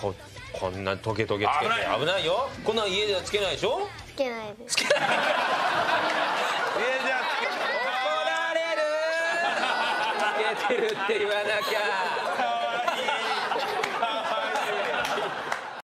ここんなトゲトゲつけて。危ない危ないよ。こんなん家ではつけないでしょ？つけないです。家じゃ怒られる。つけてるって言わなきゃ。